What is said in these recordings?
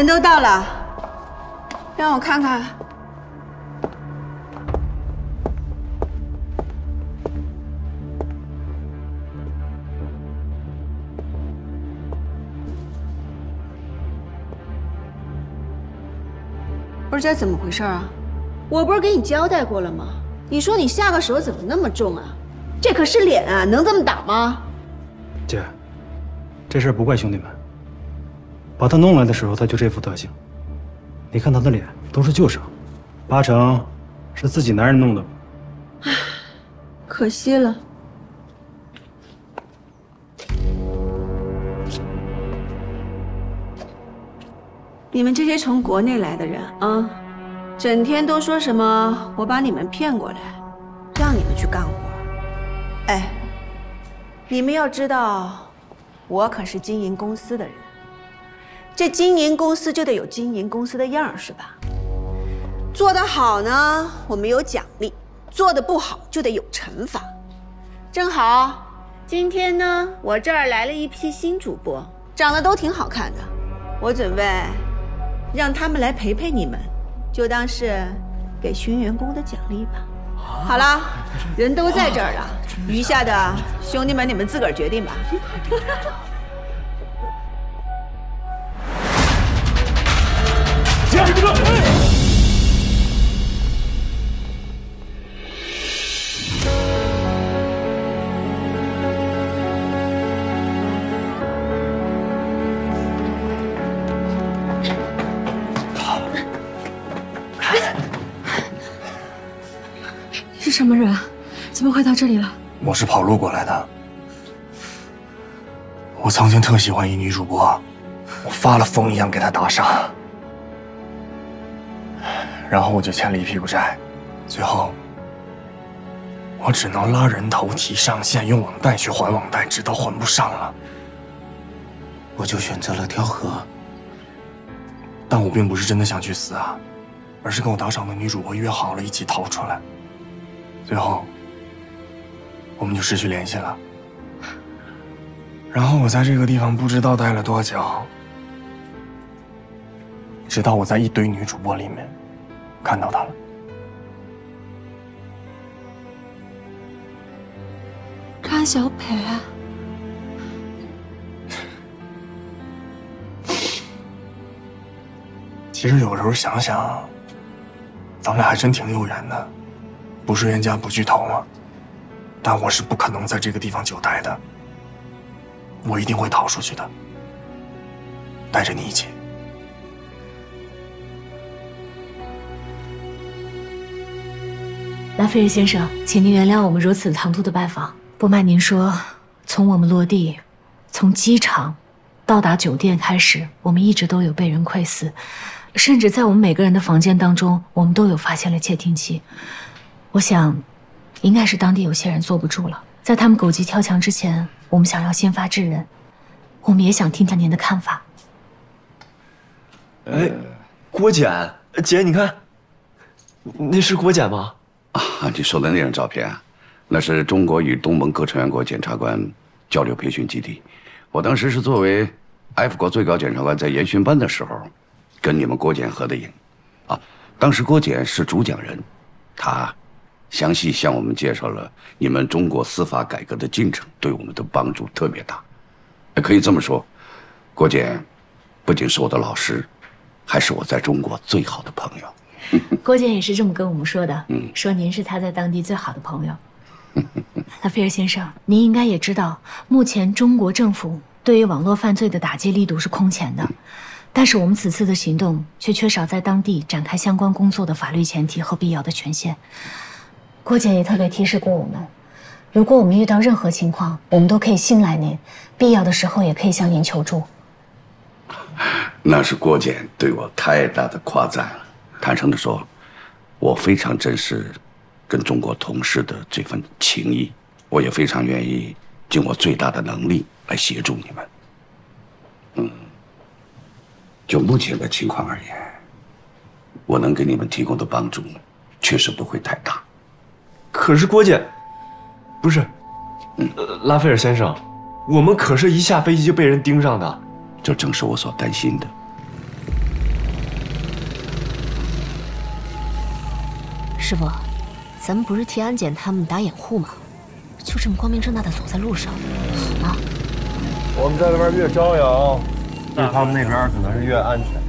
人都到了，让我看看。不是这怎么回事啊？我不是给你交代过了吗？你说你下个手怎么那么重啊？这可是脸啊，能这么打吗？姐，这事儿不怪兄弟们。把他弄来的时候，他就这副德行。你看他的脸都是旧伤，八成是自己男人弄的。唉可惜了。你们这些从国内来的人啊，整天都说什么我把你们骗过来，让你们去干活。哎，你们要知道，我可是经营公司的人，这经营公司就得有经营公司的样儿，是吧？做得好呢，我们有奖励；做得不好，就得有惩罚。正好，今天呢，我这儿来了一批新主播，长得都挺好看的，我准备让他们来陪陪你们，就当是给新员工的奖励吧。好了，人都在这儿了，余下的兄弟们你们自个儿决定吧。你是什么人？怎么会到这里了？我是跑路过来的。我曾经特喜欢一女主播，我发了疯一样给她打赏，然后我就欠了一屁股债，最后我只能拉人头提上线，用网贷去还网贷，直到还不上了，我就选择了跳河。但我并不是真的想去死啊，而是跟我打赏的女主播约好了一起逃出来，最后我们就失去联系了。然后我在这个地方不知道待了多久，直到我在一堆女主播里面看到他了。张小培，其实有时候想想，咱们俩还真挺有缘的，不是冤家不聚头吗？但我是不可能在这个地方久待的，我一定会逃出去的，带着你一起。拉斐尔先生，请您原谅我们如此唐突的拜访。不瞒您说，从我们落地，从机场到达酒店开始，我们一直都有被人窥伺，甚至在我们每个人的房间当中，我们都有发现了窃听器。我想，应该是当地有些人坐不住了，在他们狗急跳墙之前，我们想要先发制人。我们也想听听您的看法。哎，郭检，姐，你看，那是郭检吗？啊，你说的那张照片啊，那是中国与东盟各成员国检察官交流培训基地。我当时是作为 F 国最高检察官在研训班的时候，跟你们郭检合的影，啊，当时郭检是主讲人，他详细向我们介绍了你们中国司法改革的进程，对我们的帮助特别大。可以这么说，郭检不仅是我的老师，还是我在中国最好的朋友。郭检也是这么跟我们说的，说您是他在当地最好的朋友。拉菲尔先生，您应该也知道，目前中国政府对于网络犯罪的打击力度是空前的，但是我们此次的行动却缺少在当地展开相关工作的法律前提和必要的权限。郭检也特别提示过我们，如果我们遇到任何情况，我们都可以信赖您，必要的时候也可以向您求助。那是郭检对我太大的夸赞了。坦诚地说，我非常珍视跟中国同事的这份情谊，我也非常愿意尽我最大的能力来协助你们。嗯，就目前的情况而言，我能给你们提供的帮助确实不会太大。可是郭姐，不是，呃拉斐尔先生，我们可是一下飞机就被人盯上的。这正是我所担心的。师傅，咱们不是替安检他们打掩护吗？就这么光明正大的走在路上，好吗？我们在那边越招摇，对他们那边可能是越安全。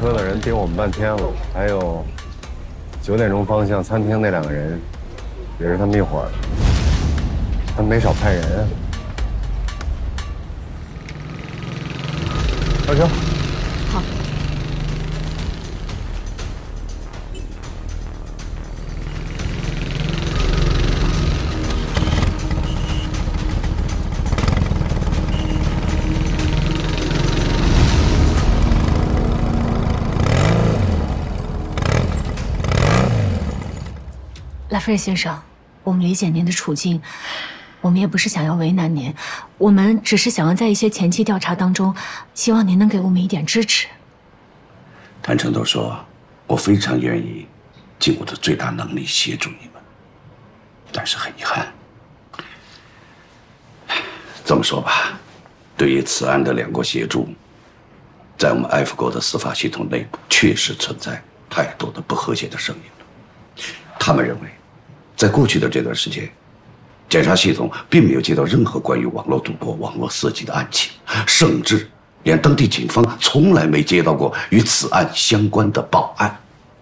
车的人盯我们半天了，还有九点钟方向餐厅那两个人，也是他们一伙儿的。他们没少派人啊。上车。拉斐尔先生，我们理解您的处境，我们也不是想要为难您，我们只是想要在一些前期调查当中，希望您能给我们一点支持。坦诚地说，我非常愿意尽我的最大能力协助你们，但是很遗憾，这么说吧，对于此案的两国协助，在我们 F 国的司法系统内部确实存在太多的不和谐的声音了。他们认为，在过去的这段时间，检察系统并没有接到任何关于网络赌博、网络色情的案情，甚至连当地警方从来没接到过与此案相关的报案。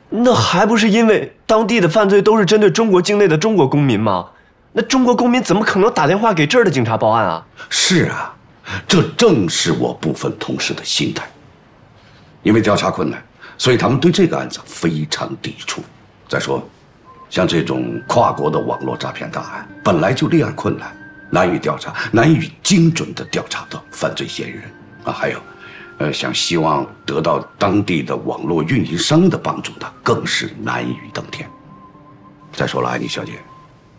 那还不是因为当地的犯罪都是针对中国境内的中国公民吗？那中国公民怎么可能打电话给这儿的警察报案啊？是啊，这正是我部分同事的心态。因为调查困难，所以他们对这个案子非常抵触。再说，像这种跨国的网络诈骗大案，本来就立案困难，难以调查，难以精准的调查到犯罪嫌疑人啊。还有，呃，想希望得到当地的网络运营商的帮助的，更是难以登天。再说了，安妮小姐，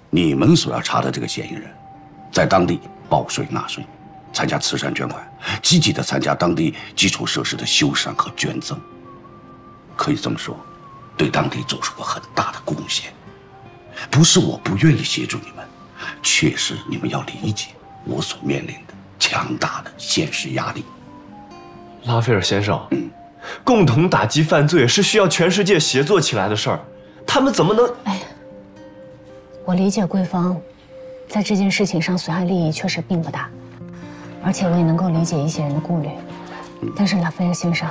你们所要查的这个嫌疑人，在当地报税纳税，参加慈善捐款，积极的参加当地基础设施的修缮和捐赠，可以这么说，对当地做出过很大的贡献。不是我不愿意协助你们，确实你们要理解我所面临的强大的现实压力。拉斐尔先生，共同打击犯罪是需要全世界协作起来的事儿，他们怎么能？哎呀，我理解贵方在这件事情上损害利益确实并不大，而且我也能够理解一些人的顾虑。但是拉斐尔先生，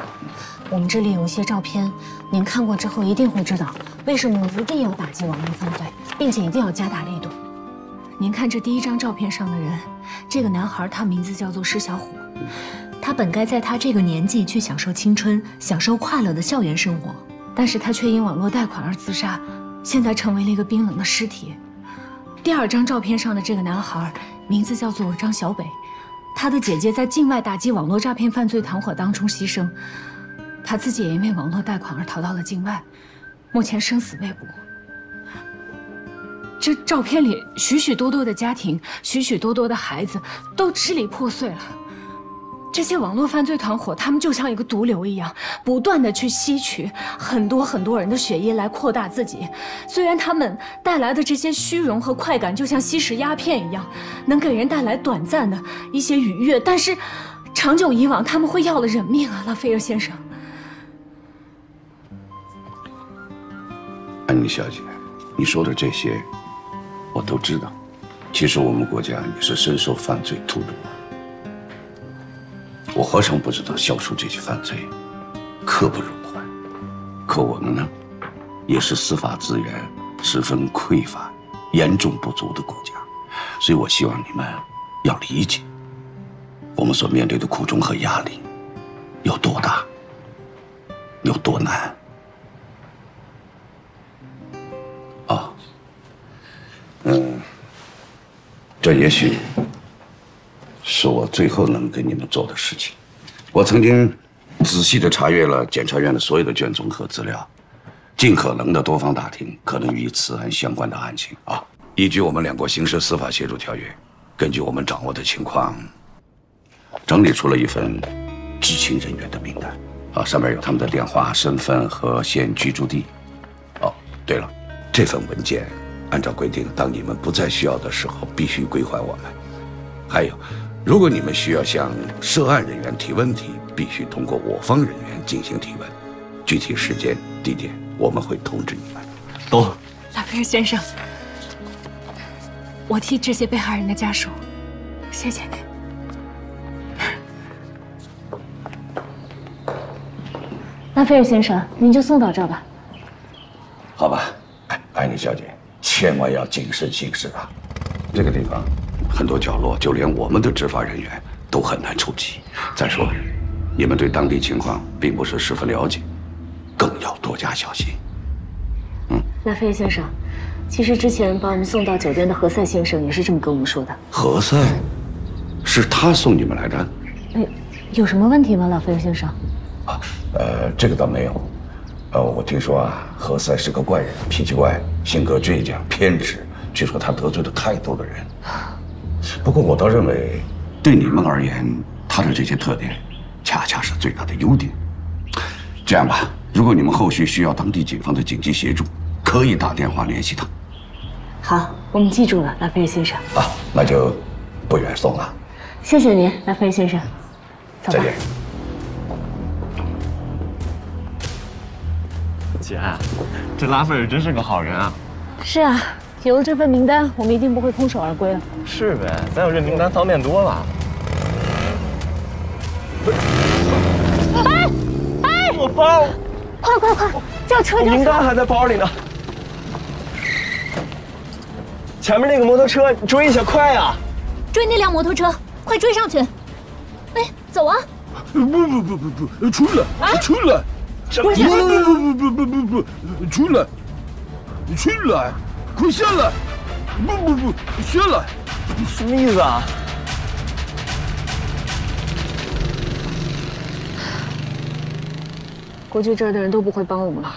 我们这里有一些照片，您看过之后一定会知道为什么一定要打击网络犯罪，并且一定要加大力度。您看这第一张照片上的人，这个男孩他名字叫做施小虎，他本该在他这个年纪去享受青春、享受快乐的校园生活，但是他却因网络贷款而自杀，现在成为了一个冰冷的尸体。第二张照片上的这个男孩名字叫做张小北，他的姐姐在境外打击网络诈骗犯罪团伙当中牺牲，他自己也因为网络贷款而逃到了境外，目前生死未卜。这照片里许许多多的家庭，许许多多的孩子都支离破碎了。这些网络犯罪团伙，他们就像一个毒瘤一样，不断的去吸取很多很多人的血液来扩大自己。虽然他们带来的这些虚荣和快感，就像吸食鸦片一样，能给人带来短暂的一些愉悦，但是长久以往，他们会要了人命啊，拉斐尔先生。安妮小姐，你说的这些，我都知道。其实我们国家也是深受犯罪荼毒。我何尝不知道消除这些犯罪刻不容缓？可我们呢，也是司法资源十分匮乏、严重不足的国家，所以我希望你们要理解我们所面对的苦衷和压力有多大，有多难。这也许是我最后能给你们做的事情。我曾经仔细的查阅了检察院的所有的卷宗和资料，尽可能的多方打听可能与此案相关的案情啊。依据我们两国刑事司法协助条约，根据我们掌握的情况，整理出了一份知情人员的名单啊，上面有他们的电话、身份和现居住地。哦，对了。这份文件，按照规定，当你们不再需要的时候，必须归还我们。还有，如果你们需要向涉案人员提问题，必须通过我方人员进行提问。具体时间、地点，我们会通知你们。懂。拉斐尔先生，我替这些被害人的家属，谢谢你。拉斐尔先生，您就送到这儿吧。好吧。安妮小姐，千万要谨慎行事啊！这个地方很多角落，就连我们的执法人员都很难触及。再说，你们对当地情况并不是十分了解，更要多加小心。嗯，拉斐尔先生，其实之前把我们送到酒店的何塞先生也是这么跟我们说的。何塞，是他送你们来的？哎，有什么问题吗，拉斐尔先生？啊，呃，这个倒没有。呃，我听说啊，何塞是个怪人，脾气怪，性格倔强偏执。据说他得罪了太多的人。不过我倒认为，对你们而言，他的这些特点，恰恰是最大的优点。这样吧，如果你们后续需要当地警方的紧急协助，可以打电话联系他。好，我们记住了，拉斐尔先生。啊，那就不远送了。谢谢您，拉斐尔先生。再见。姐，这拉斐尔真是个好人啊！是啊，有了这份名单，我们一定不会空手而归了。是呗，咱有这名单方便多了。哎哎！我包！快快快，叫车！名单还在包里呢。前面那个摩托车，追一下，快啊！追那辆摩托车，快追上去！哎，走啊！不不不不不，出来！出来！不不不不不不不，出来！出来！快下来！不不不，下来！什么意思啊？估计这儿的人都不会帮我们了。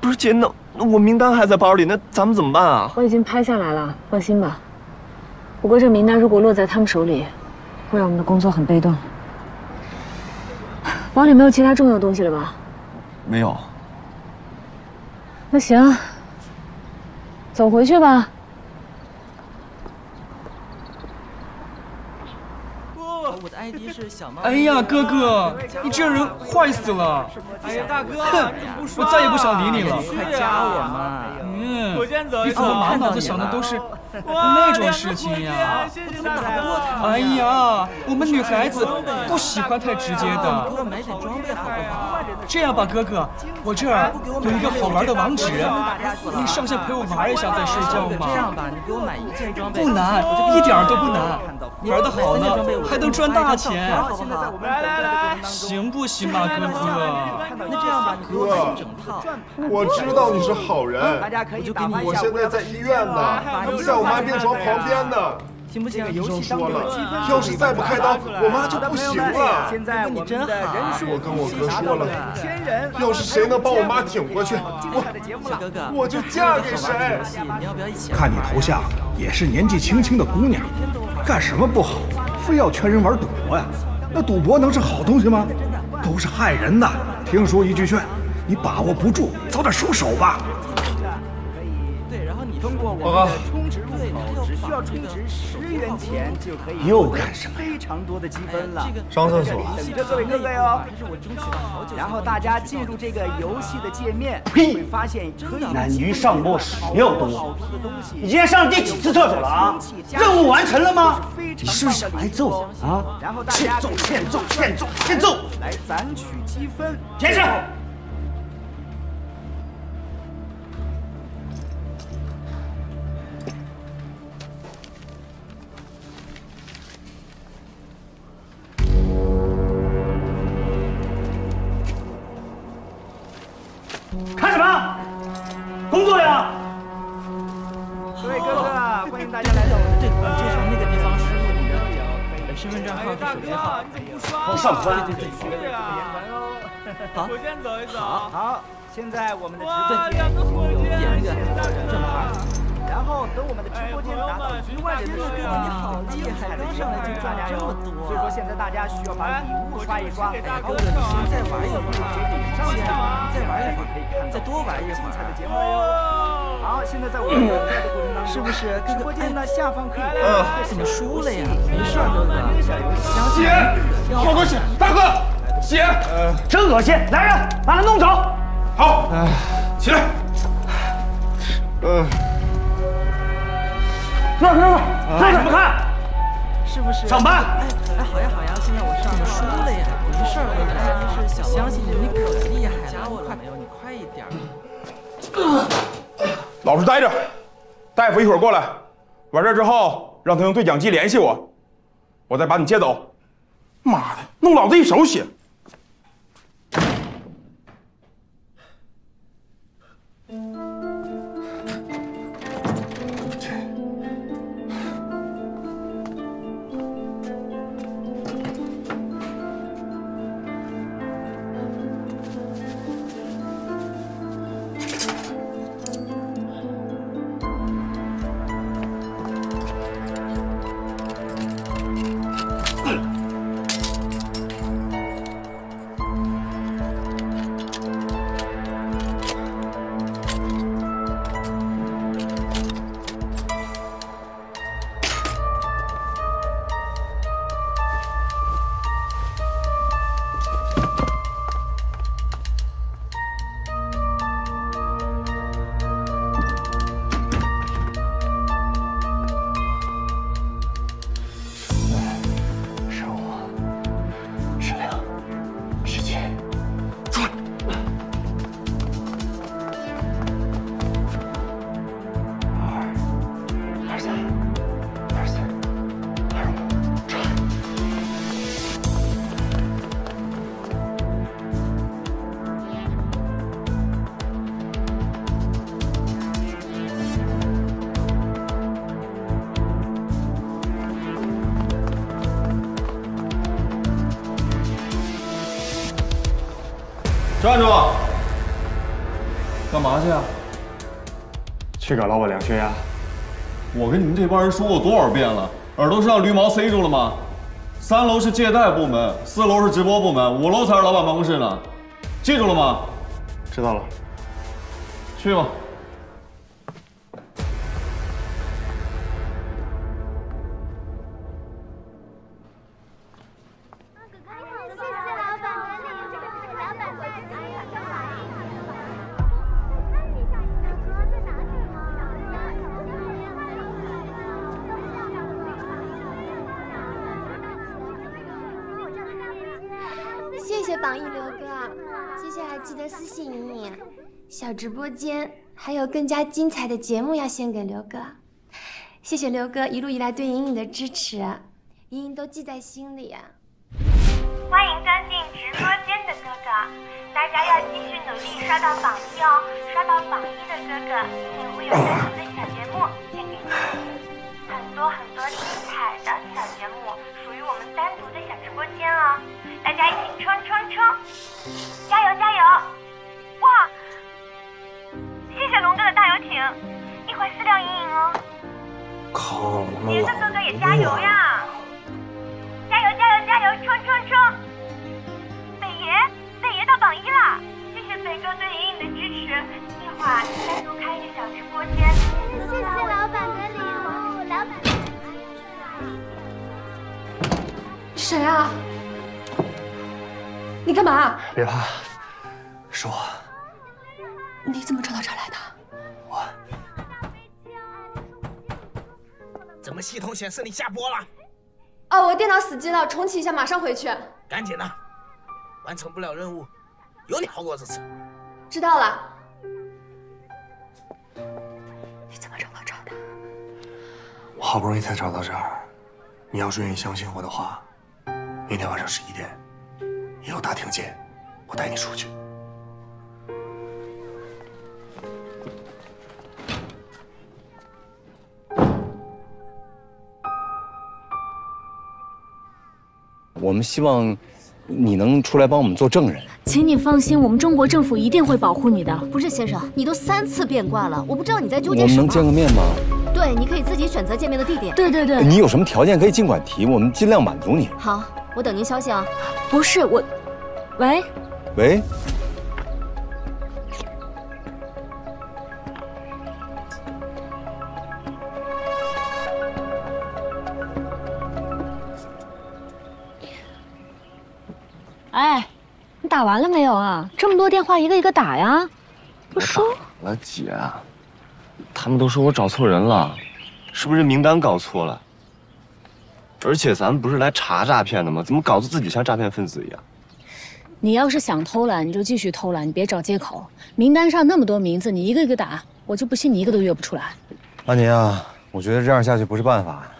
不是姐，那那我名单还在包里，那咱们怎么办啊？我已经拍下来了，放心吧。不过这名单如果落在他们手里，会让我们的工作很被动。包里没有其他重要东西了吧？没有。那行，走回去吧。我的 ID 是小猫。哎呀，哥哥，你这人坏死了！哎呀，大哥，我再也不想理你了。快加我嘛！嗯，你怎么满脑子想的都是那种事情呀？我们打不过他哎呀，我们女孩子不喜欢太直接的。这样吧，哥哥，我这儿有一个好玩的网址，你上线陪我玩一下再睡觉嘛。这样吧，你给我买一件装备。不难，一点都不难。玩的好呢，还能赚大钱。来来来，行不行啊，哥哥？那这样吧，你给我买一整套。我知道你是好人，我现在在医院呢，在我妈病床旁边呢。行不行？医生说了，要是再不开刀，我妈就不行了。现在我们的人数我跟我哥说了，要是谁能帮我妈挺过去，我我就嫁给谁。看你头像也是年纪轻轻的姑娘，干什么不好，非要劝人玩赌博呀？那赌博能是好东西吗？都是害人的。听叔一句劝，你把握不住，早点收手吧。对，然后你通过我充值十元钱就可以又干什么？非常多的积分了。上厕所。等着各位哥哥哟。然后大家进入这个游戏的界面，呸！会发现男女上播屎尿多。你今天上了第几次厕所了啊？任务完成了吗？你是不是想挨揍啊？欠揍欠揍欠揍欠揍！来攒取积分。先生。上翻。对对对，好，我先走一走。好，现在我们的直播间有点那个正牌。然后等我们的直播间达到一万人的时候，你好厉害，一上来就赚这么多。所以说现在大家需要把礼物刷一刷。大哥，你先再玩一会儿，这顶上去，再玩一会儿可以看，再多玩一会儿。的节目哟。好，现在在我们等待的过程当中，是不是直播间呢下方可以？嗯，怎么输了呀？没事，哥哥。姐，好多血，大哥，姐，真恶心！来人，把他弄走。好，起来。嗯。坐坐坐，看什么看？是不是？上班。哎哎，好呀好呀，现在我上输了呀，没事哥哥是相信你，你可厉害了，加我了没有？你快一点。老实待着，大夫一会儿过来，完事之后让他用对讲机联系我，我再把你接走。妈的，弄老子一手血！去找老板量血压。我跟你们这帮人说过多少遍了，耳朵是让驴毛塞住了吗？三楼是借贷部门，四楼是直播部门，五楼才是老板办公室呢，记住了吗？知道了。去吧。刘哥，接下来记得私信莹莹。小直播间还有更加精彩的节目要献给刘哥，谢谢刘哥一路以来对莹莹的支持，莹莹都记在心里。欢迎钻进直播间的哥哥，大家要继续努力刷到榜一哦！刷到榜一的哥哥，莹莹会有更多的小节目献给你。很多很多精彩的小节目，属于我们单独的小直播间哦，家一起冲冲冲，加油加油！哇，谢谢龙哥的大游艇，一会儿私聊莹莹哦。靠别的哥哥也加油呀！加油加油加油，冲冲冲！北爷，北爷到榜一了，谢谢北哥对莹莹的支持，一会儿单独开一个小直播间。谢谢老板的礼物，老板。谁啊？你干嘛？别怕，是我。你怎么知道这儿来的？我怎么系统显示你下播了？哦，我电脑死机了，重启一下，马上回去。赶紧的，完成不了任务，有你好果子吃。知道了。你怎么找到这儿的？我好不容易才找到这儿，你要是愿意相信我的话，明天晚上十一点，也有大厅见，我带你出去。我们希望你能出来帮我们做证人。请你放心，我们中国政府一定会保护你的。不是先生，你都三次变卦了，我不知道你在纠我们结什么。能见个面吗？对，你可以自己选择见面的地点。对对对你有什么条件可以尽管提，我们尽量满足你。好，我等您消息啊。不是我，喂，喂，哎，你打完了没有啊？这么多电话，一个一个打呀。不说，了姐，他们都说我找错人了，是不是名单搞错了？而且咱们不是来查诈骗的吗？怎么搞得自己像诈骗分子一样？你要是想偷懒，你就继续偷懒，你别找借口。名单上那么多名字，你一个一个打，我就不信你一个都约不出来。安宁啊，我觉得这样下去不是办法。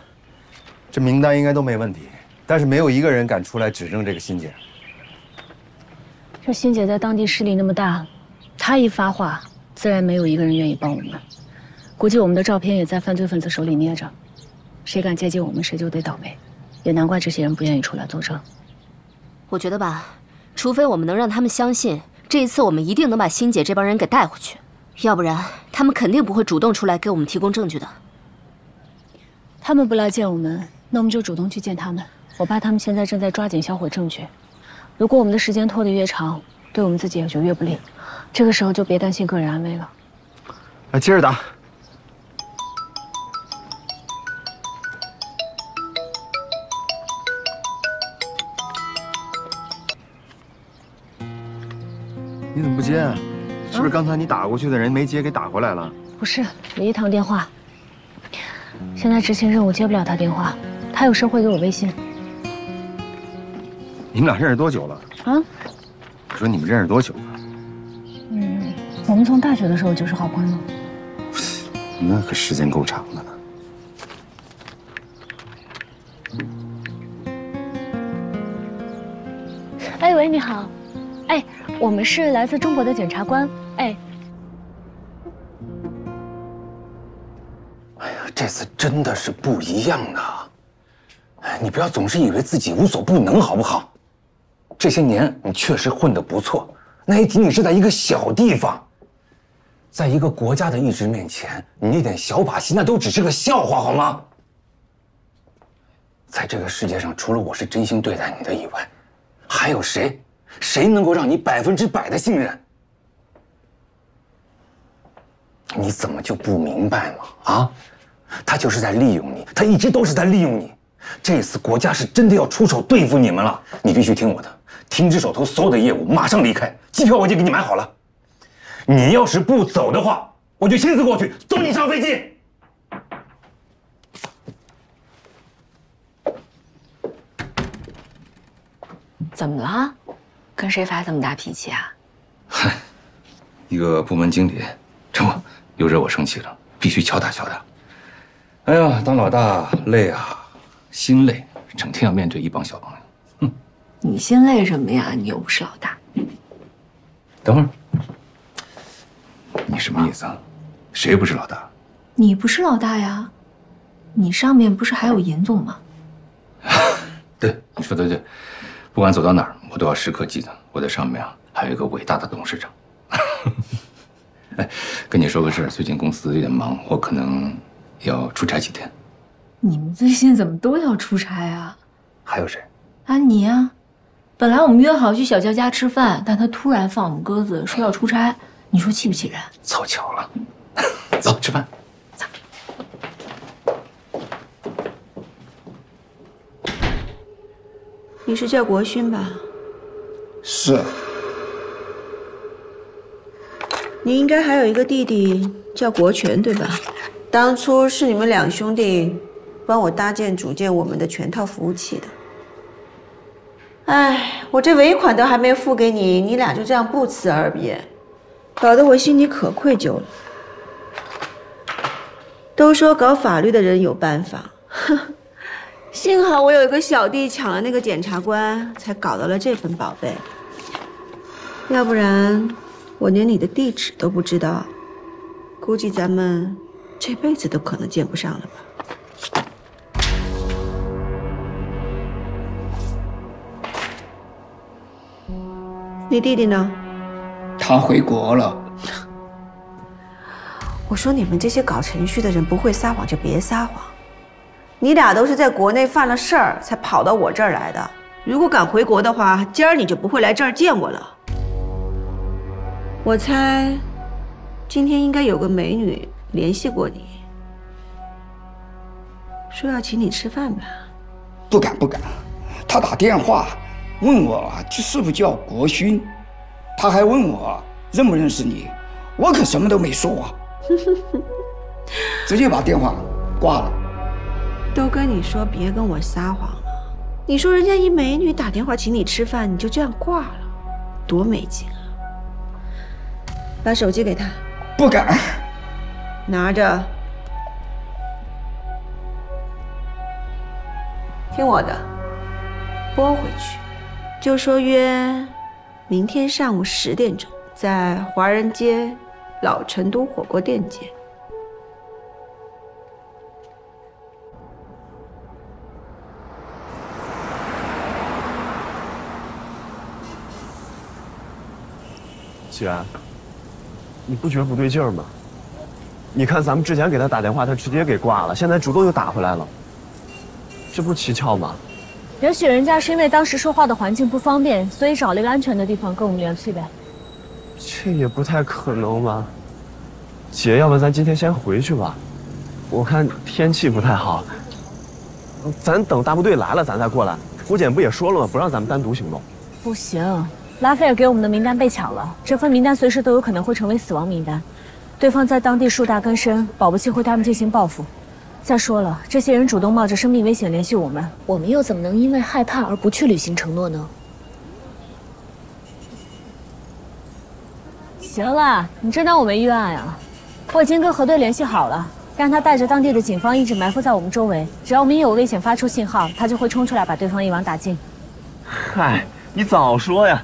这名单应该都没问题，但是没有一个人敢出来指证这个欣姐。这欣姐在当地势力那么大，她一发话，自然没有一个人愿意帮我们。估计我们的照片也在犯罪分子手里捏着，谁敢接近我们，谁就得倒霉。也难怪这些人不愿意出来作证。我觉得吧，除非我们能让他们相信，这一次我们一定能把欣姐这帮人给带回去，要不然他们肯定不会主动出来给我们提供证据的。他们不来见我们，那我们就主动去见他们。我爸他们现在正在抓紧销毁证据，如果我们的时间拖得越长，对我们自己也就越不利。这个时候就别担心个人安危了。来，接着打。刚才你打过去的人没接，给打回来了？不是，有一趟电话。现在执行任务接不了他电话，他有事会给我微信。你们俩认识多久了？啊？我说你们认识多久了？嗯，我们从大学的时候就是好朋友。那可时间够长的了。哎喂，你好。哎，我们是来自中国的检察官。哎，哎呀这次真的是不一样的。哎，你不要总是以为自己无所不能，好不好？这些年你确实混得不错，那也仅仅是在一个小地方，在一个国家的意志面前，你那点小把戏那都只是个笑话，好吗？在这个世界上，除了我是真心对待你的以外，还有谁？谁能够让你百分之百的信任？你怎么就不明白吗？啊，他就是在利用你，他一直都是在利用你。这次国家是真的要出手对付你们了，你必须听我的，停止手头所有的业务，马上离开。机票我已经给你买好了。你要是不走的话，我就亲自过去送你上飞机。怎么了？跟谁发这么大脾气啊？嗨 一个部门经理，陈默又惹我生气了，必须敲打敲打。哎呀，当老大累啊，心累，整天要面对一帮小朋友。哼你心累什么呀？你又不是老大。等会儿，你什么意思啊？谁不是老大？你不是老大呀？你上面不是还有严总吗？对，你说的对，不管走到哪儿，我都要时刻记得我在上面啊还有一个伟大的董事长。哎，跟你说个事儿，最近公司有点忙，我可能要出差几天。你们最近怎么都要出差啊？还有谁？安妮啊，本来我们约好去小娇家吃饭，但她突然放我们鸽子，说要出差，你说气不气人？凑巧了，走吃饭。你是叫国勋吧？是。你应该还有一个弟弟叫国权，对吧？当初是你们两兄弟帮我搭建组建我们的全套服务器的。哎，我这尾款都还没付给你，你俩就这样不辞而别，搞得我心里可愧疚了。都说搞法律的人有办法，幸好我有一个小弟抢了那个检察官，才搞到了这份宝贝。要不然，我连你的地址都不知道，估计咱们这辈子都可能见不上了吧。你弟弟呢？他回国了。我说你们这些搞程序的人不会撒谎就别撒谎。你俩都是在国内犯了事儿才跑到我这儿来的。如果敢回国的话，今儿你就不会来这儿见我了。我猜，今天应该有个美女联系过你，说要请你吃饭吧？不敢不敢，他打电话问我这是不是叫国勋，他还问我认不认识你，我可什么都没说啊，直接把电话挂了。都跟你说别跟我撒谎了，你说人家一美女打电话请你吃饭，你就这样挂了，多没劲啊！把手机给他。不敢。拿着。听我的，拨回去，就说约明天上午十点钟，在华人街老成都火锅店见。姐，你不觉得不对劲儿吗？你看咱们之前给他打电话，他直接给挂了，现在主动又打回来了，这不是蹊跷吗？也许人家是因为当时说话的环境不方便，所以找了一个安全的地方跟我们联系呗。这也不太可能吧？姐，要不咱今天先回去吧？我看天气不太好，咱等大部队来了咱再过来。胡检不也说了吗？不让咱们单独行动。不行，拉斐尔给我们的名单被抢了，这份名单随时都有可能会成为死亡名单。对方在当地树大根深，保不齐会对他们进行报复。再说了，这些人主动冒着生命危险联系我们，我们又怎么能因为害怕而不去履行承诺呢？行了，你真当我没预案啊？我已经跟核队联系好了，让他带着当地的警方一直埋伏在我们周围，只要我们一有危险发出信号，他就会冲出来把对方一网打尽。嗨，你早说呀！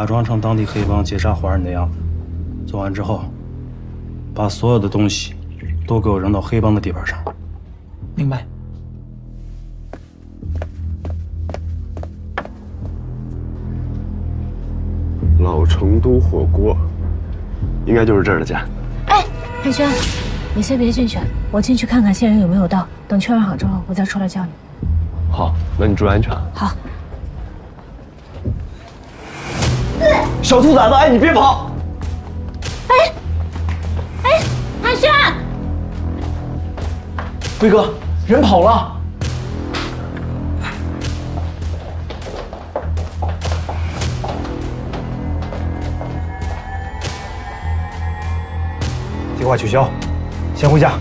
假装成当地黑帮劫杀华人的样子。做完之后，把所有的东西都给我扔到黑帮的地盘上。明白。老成都火锅，应该就是这儿的家。哎，佩轩，你先别进去，我进去看看线人有没有到。等确认好之后，我再出来叫你。好，那你注意安全。好。小兔崽子，哎，你别跑！哎，哎，海轩，辉哥，人跑了。计划取消，先回家。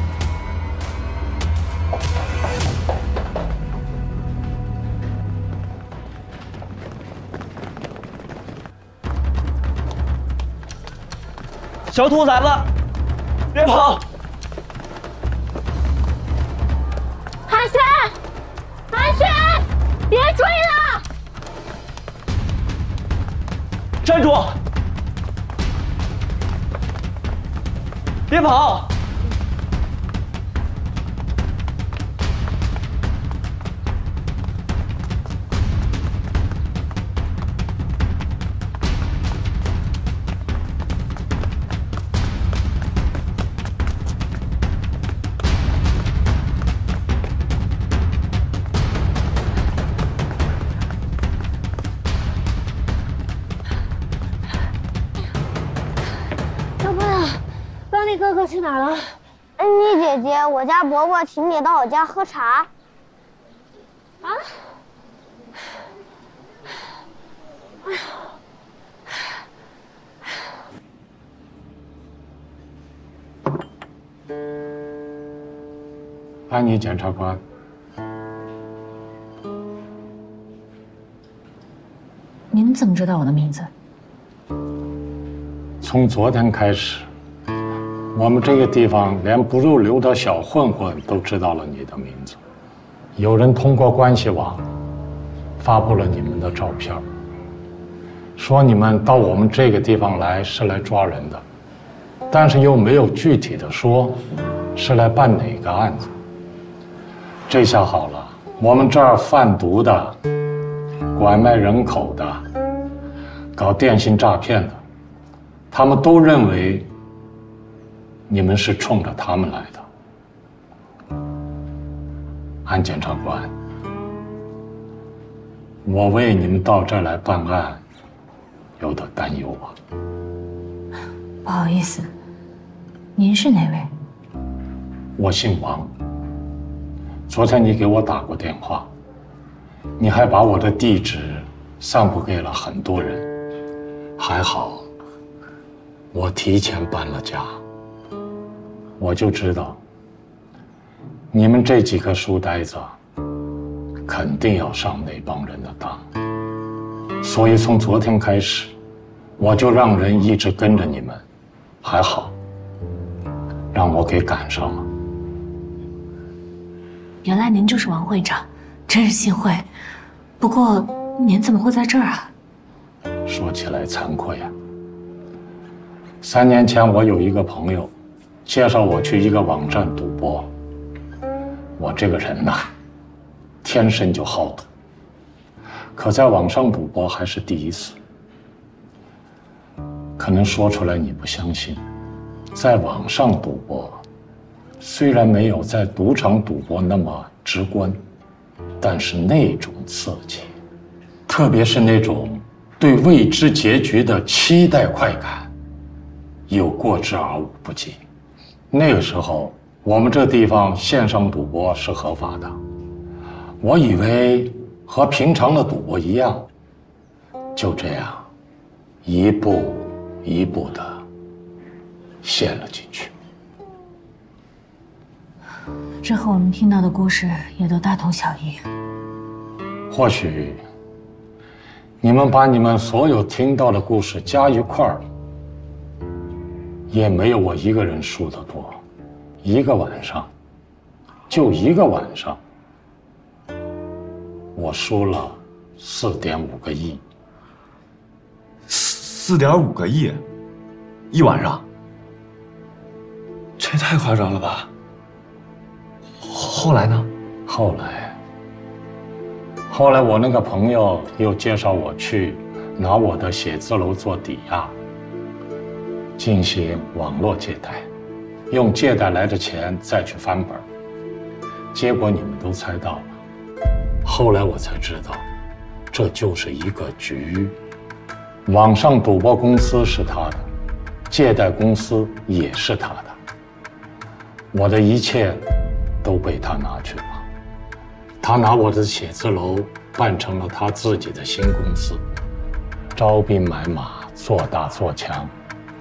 小兔崽子，别跑！韩轩，韩轩，别追了！站住！别跑！哥哥去哪儿了？恩妮姐姐，我家伯伯请你到我家喝茶。啊？哎呀！安妮检察官，您怎么知道我的名字？从昨天开始，我们这个地方连不入流的小混混都知道了你的名字。有人通过关系网发布了你们的照片，说你们到我们这个地方来是来抓人的，但是又没有具体的说是来办哪个案子。这下好了，我们这儿贩毒的、拐卖人口的、搞电信诈骗的。他们都认为你们是冲着他们来的，安检察官，我为你们到这儿来办案有点担忧啊。不好意思，您是哪位？我姓王，昨天你给我打过电话，你还把我的地址散布给了很多人，还好。我提前搬了家，我就知道你们这几个书呆子肯定要上那帮人的当，所以从昨天开始，我就让人一直跟着你们，还好让我给赶上了。原来您就是王会长，真是幸会。不过您怎么会在这儿啊？说起来惭愧啊。三年前，我有一个朋友介绍我去一个网站赌博。我这个人呐，天生就好赌，可在网上赌博还是第一次。可能说出来你不相信，在网上赌博，虽然没有在赌场赌博那么直观，但是那种刺激，特别是那种对未知结局的期待快感。有过之而无不及。那个时候，我们这地方线上赌博是合法的，我以为和平常的赌博一样，就这样，一步一步的陷了进去。这和我们听到的故事也都大同小异。或许，你们把你们所有听到的故事加一块儿。也没有我一个人输的多，一个晚上，就一个晚上，我输了四点五个亿。四点五个亿，一晚上，这也太夸张了吧？后来呢？后来，后来我那个朋友又介绍我去拿我的写字楼做抵押。进行网络借贷，用借贷来的钱再去翻本结果你们都猜到了。后来我才知道，这就是一个局。网上赌博公司是他的，借贷公司也是他的。我的一切都被他拿去了。他拿我的写字楼办成了他自己的新公司，招兵买马，做大做强。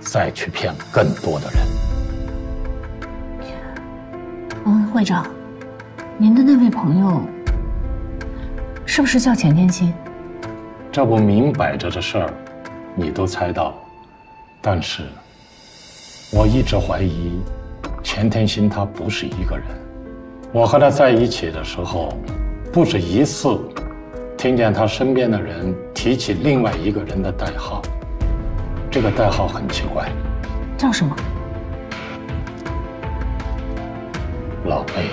再去骗更多的人。嗯，会长，您的那位朋友是不是叫钱天心？这不明摆着的事儿，你都猜到了。但是，我一直怀疑钱天心他不是一个人。我和他在一起的时候，不止一次听见他身边的人提起另外一个人的代号。这个代号很奇怪，叫什么？老魏。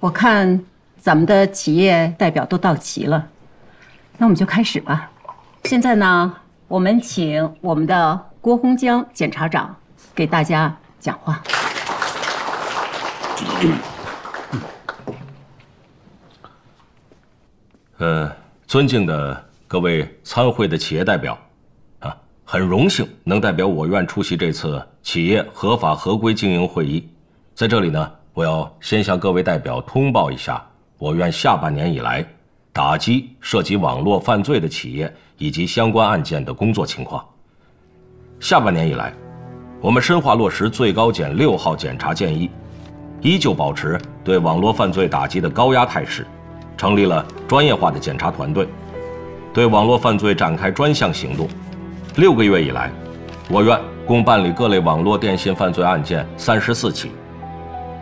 我看咱们的企业代表都到齐了，那我们就开始吧。现在呢，我们请我们的郭洪江检察长给大家讲话。呃，尊敬的各位参会的企业代表，啊，很荣幸能代表我院出席这次企业合法合规经营会议。在这里呢，我要先向各位代表通报一下我院下半年以来打击涉及网络犯罪的企业以及相关案件的工作情况。下半年以来，我们深化落实最高检六号检察建议，依旧保持对网络犯罪打击的高压态势。成立了专业化的检查团队，对网络犯罪展开专项行动。六个月以来，我院共办理各类网络电信犯罪案件三十四起，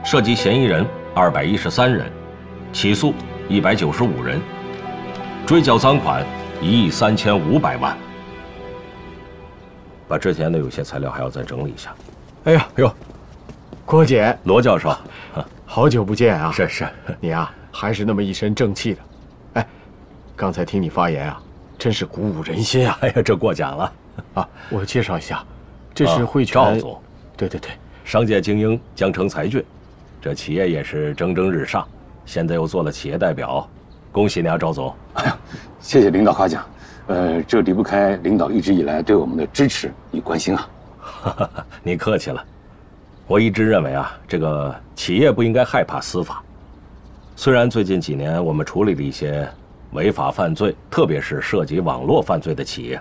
涉及嫌疑人二百一十三人，起诉一百九十五人，追缴赃款一亿三千五百万。把之前的有些材料还要再整理一下。哎呀，哎呦，郭姐，罗教授，好久不见啊！是是，你啊。还是那么一身正气的，哎，刚才听你发言啊，真是鼓舞人心啊！哎呀，这过奖了啊！我介绍一下，这是汇泉赵总，对对对，商界精英江城才俊，这企业也是蒸蒸日上，现在又做了企业代表，恭喜你啊，赵总！哎呀，谢谢领导夸奖，呃，这离不开领导一直以来对我们的支持与关心啊。你客气了，我一直认为啊，这个企业不应该害怕司法。虽然最近几年我们处理了一些违法犯罪，特别是涉及网络犯罪的企业，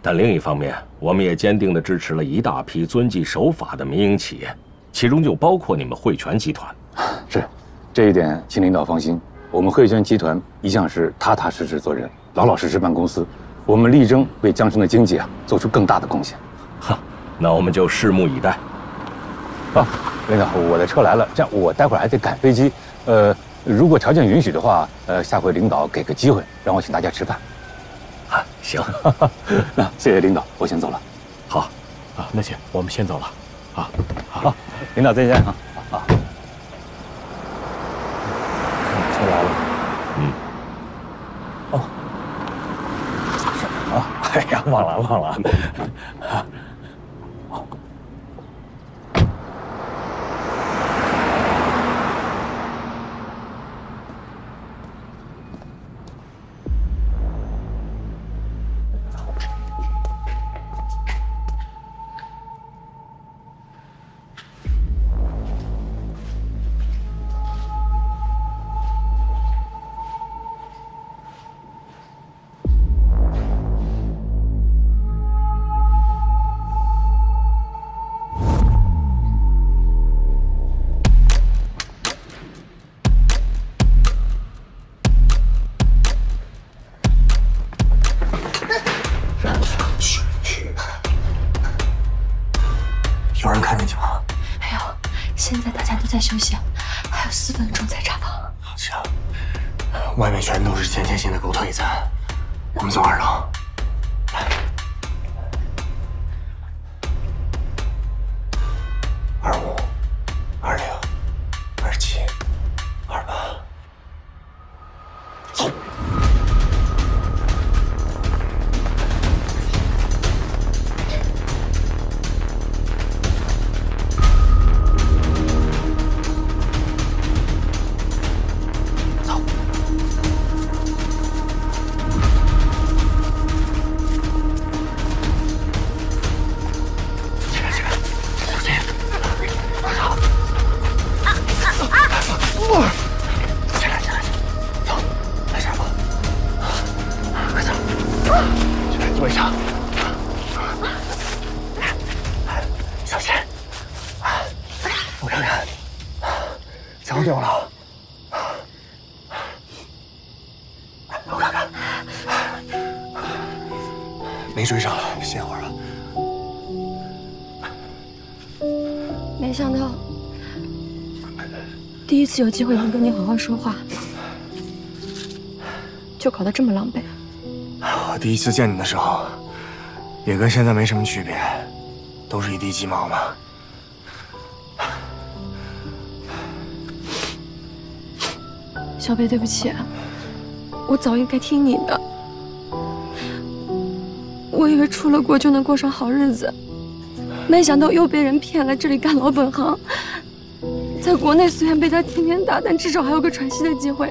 但另一方面，我们也坚定地支持了一大批遵纪守法的民营企业，其中就包括你们汇泉集团。是，这一点请领导放心，我们汇泉集团一向是踏踏实实做人，老老实实办公司，我们力争为江城的经济啊做出更大的贡献。哈，那我们就拭目以待。啊，领导，我的车来了，这样我待会儿还得赶飞机，呃。如果条件允许的话，呃，下回领导给个机会，让我请大家吃饭。啊，行，那谢谢领导，我先走了。好，啊，那行，我们先走了。啊，好，领导再见啊。啊。车来了。嗯。哦。什么？哎呀，忘了忘了。次有机会能跟你好好说话，就搞得这么狼狈。我第一次见你的时候，也跟现在没什么区别，都是一地鸡毛嘛。小北，对不起，我早应该听你的。我以为出了国就能过上好日子，没想到又被人骗来这里干老本行。在国内虽然被他天天打，但至少还有个喘息的机会。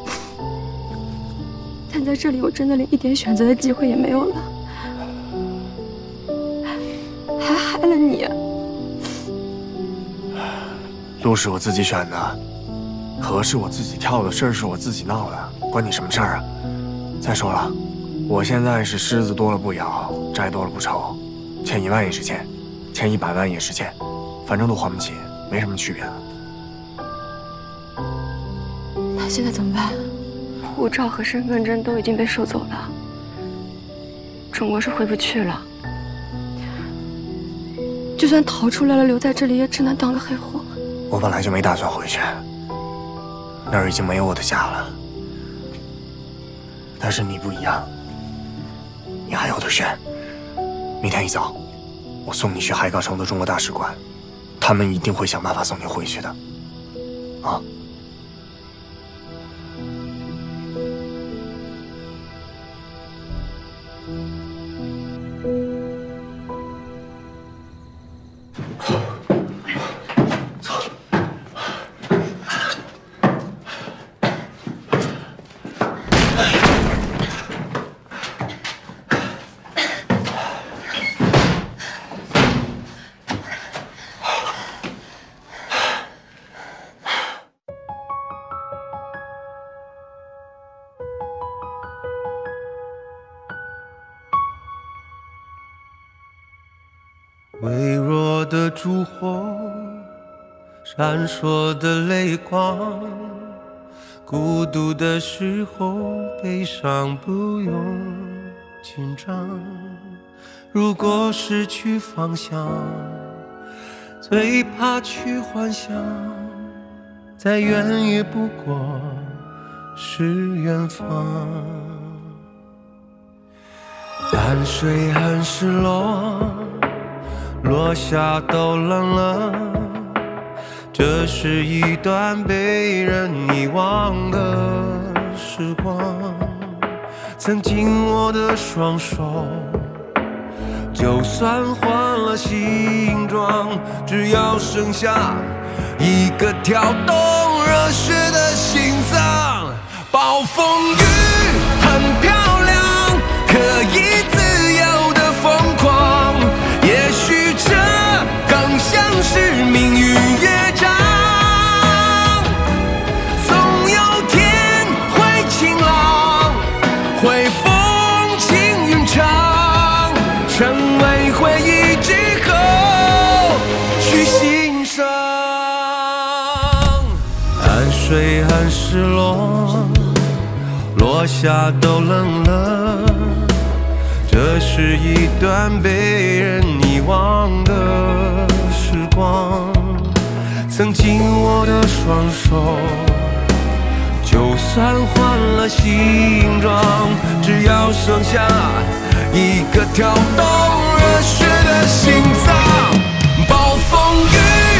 但在这里，我真的连一点选择的机会也没有了，还害了你。路是我自己选的，河是我自己跳的，事儿是我自己闹的，关你什么事儿啊？再说了，我现在是狮子多了不咬，债多了不愁，欠一万也是欠，欠一百万也是欠，反正都还不起，没什么区别了。现在怎么办？护照和身份证都已经被收走了，中国是回不去了。就算逃出来了，留在这里也只能当个黑户。我本来就没打算回去，那儿已经没有我的家了。但是你不一样，你还有的选。明天一早，我送你去海港城的中国大使馆，他们一定会想办法送你回去的。啊。的烛火，闪烁的泪光，孤独的时候，悲伤不用紧张。如果失去方向，最怕去幻想，再远也不过是远方。淡水很失落。落下都冷了，这是一段被人遗忘的时光。曾经握的双手，就算换了形状，只要剩下一个跳动热血的心脏。暴风雨很漂亮，可以失落，落下都冷了。这是一段被人遗忘的时光。曾经握的双手，就算换了形状，只要剩下一个跳动热血的心脏。暴风雨